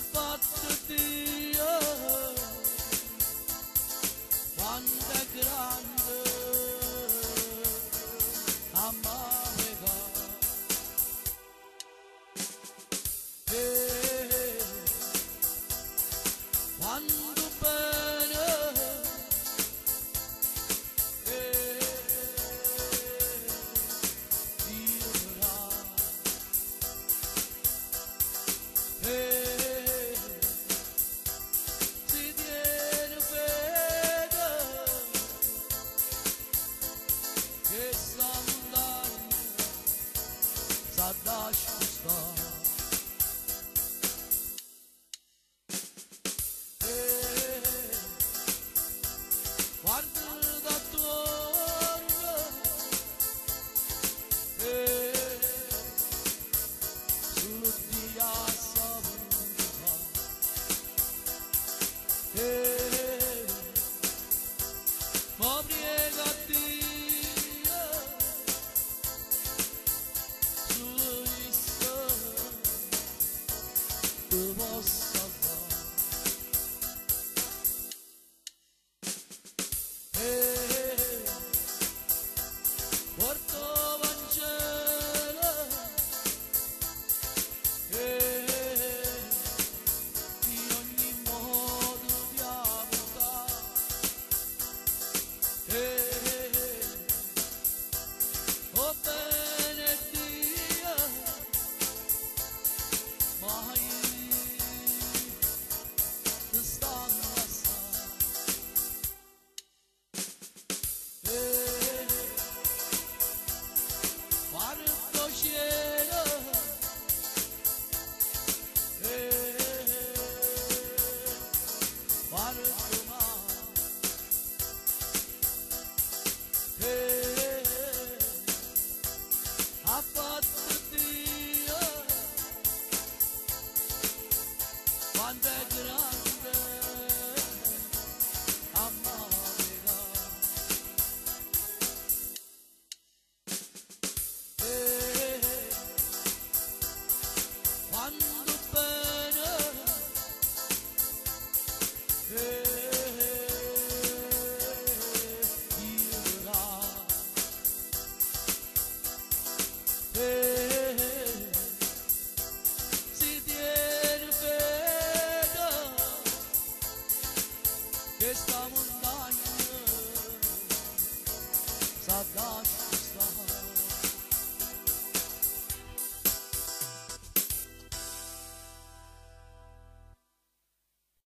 kapattı diyor. Van de Grande kardeş usta. Hey, Vardır da doğru. Eh, hey, Sulu diya sabırda hey, eh, Mabriye por vossa kapattı diyor. God.